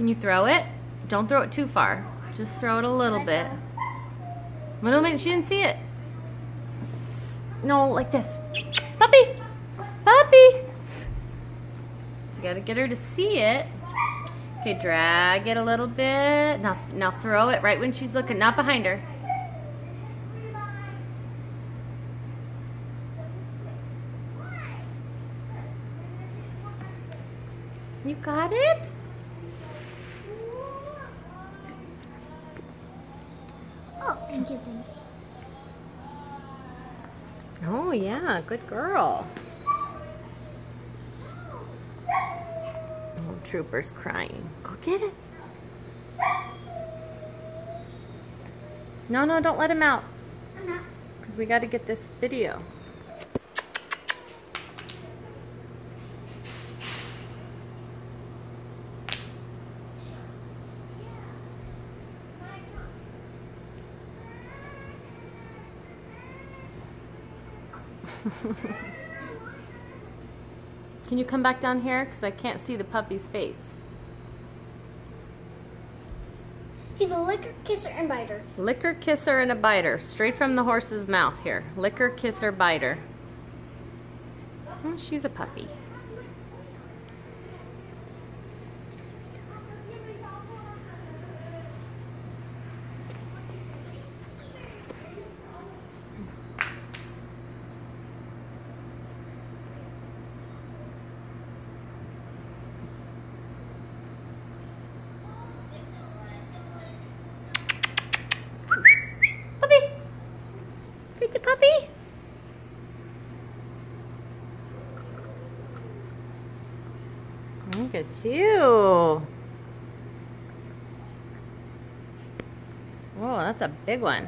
Can you throw it? Don't throw it too far. Just throw it a little bit. A minute, she didn't see it. No, like this. Puppy! Puppy! So you gotta get her to see it. Okay, drag it a little bit. Now, now throw it right when she's looking, not behind her. You got it? Thank you, thank you. Oh yeah, good girl. Oh, Trooper's crying. Go get it. No, no, don't let him out. Because we got to get this video. Can you come back down here? Because I can't see the puppy's face. He's a licker, kisser, and biter. Licker, kisser, and a biter. Straight from the horse's mouth here. Licker, kisser, biter. Oh, she's a. Puppy! Take the puppy! Look at you. Whoa, that's a big one.